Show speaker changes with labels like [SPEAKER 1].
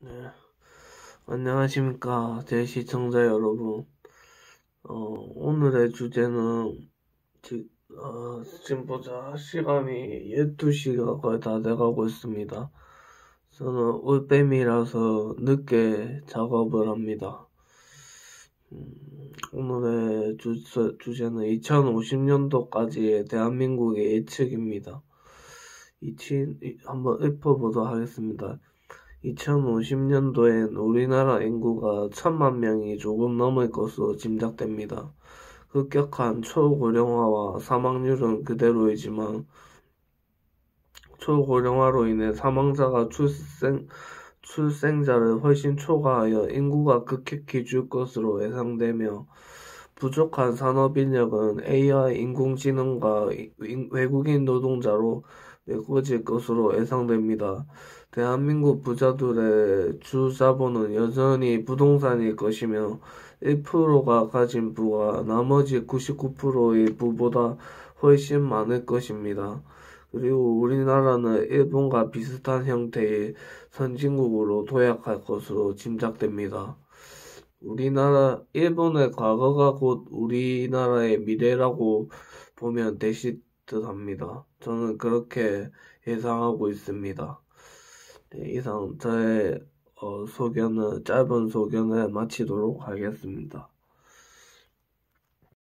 [SPEAKER 1] 네. 안녕하십니까. 제 시청자 여러분. 어, 오늘의 주제는, 지, 어, 지금 보자. 시간이 12시가 거의 다 돼가고 있습니다. 저는 올빼미라서 늦게 작업을 합니다. 음, 오늘의 주, 주제는 2050년도까지의 대한민국의 예측입니다. 이치, 한번 읊어보도록 하겠습니다. 2050년도엔 우리나라 인구가 천만 명이 조금 넘을 것으로 짐작됩니다. 급격한 초고령화와 사망률은 그대로이지만 초고령화로 인해 사망자가 출생, 출생자를 훨씬 초과하여 인구가 급격히 줄 것으로 예상되며 부족한 산업 인력은 AI 인공지능과 외국인 노동자로 메꿔질 것으로 예상됩니다. 대한민국 부자들의 주 자본은 여전히 부동산일 것이며 1%가 가진 부가 나머지 99%의 부보다 훨씬 많을 것입니다. 그리고 우리나라는 일본과 비슷한 형태의 선진국으로 도약할 것으로 짐작됩니다. 우리나라, 일본의 과거가 곧 우리나라의 미래라고 보면 되실 듯 합니다. 저는 그렇게 예상하고 있습니다. 네, 이상 저의 어, 소견을 짧은 소견을 마치도록 하겠습니다.